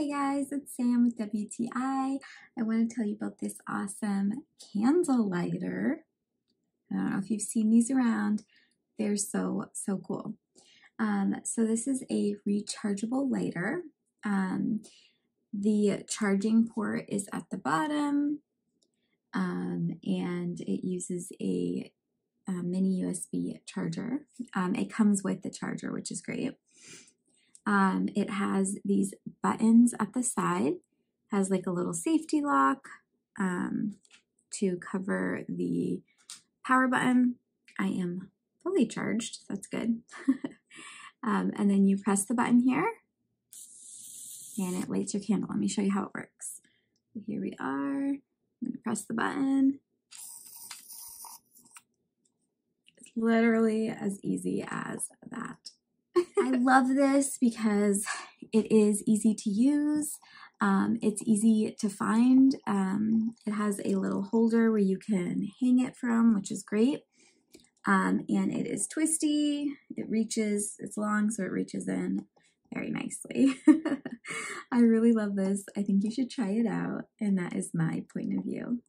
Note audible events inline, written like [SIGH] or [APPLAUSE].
Hey guys, it's Sam with WTI. I want to tell you about this awesome candle lighter. I don't know if you've seen these around. They're so, so cool. Um, so this is a rechargeable lighter. Um, the charging port is at the bottom um, and it uses a, a mini USB charger. Um, it comes with the charger, which is great. Um, it has these buttons at the side, has like a little safety lock um, to cover the power button. I am fully charged, that's good. [LAUGHS] um, and then you press the button here and it lights your candle. Let me show you how it works. So here we are. I'm going to press the button. It's literally as easy as that. Love this because it is easy to use. Um, it's easy to find. Um, it has a little holder where you can hang it from, which is great. Um, and it is twisty. It reaches, it's long, so it reaches in very nicely. [LAUGHS] I really love this. I think you should try it out. And that is my point of view.